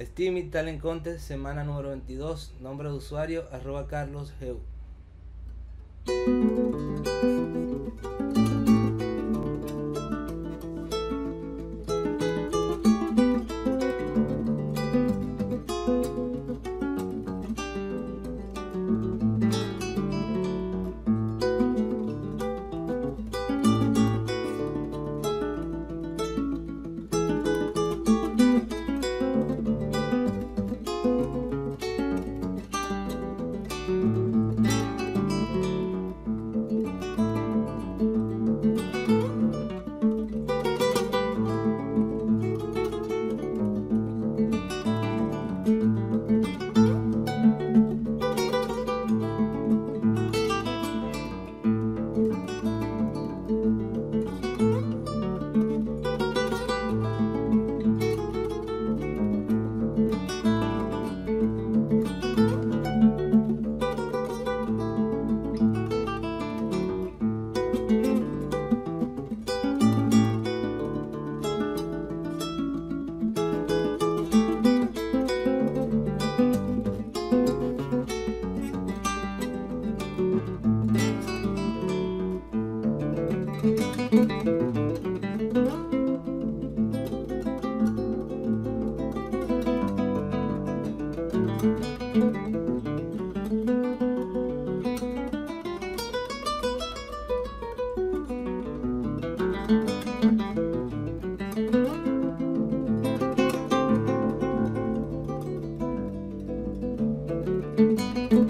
Steam Talent Contest, semana número 22, nombre de usuario, arroba Carlos Geu. Música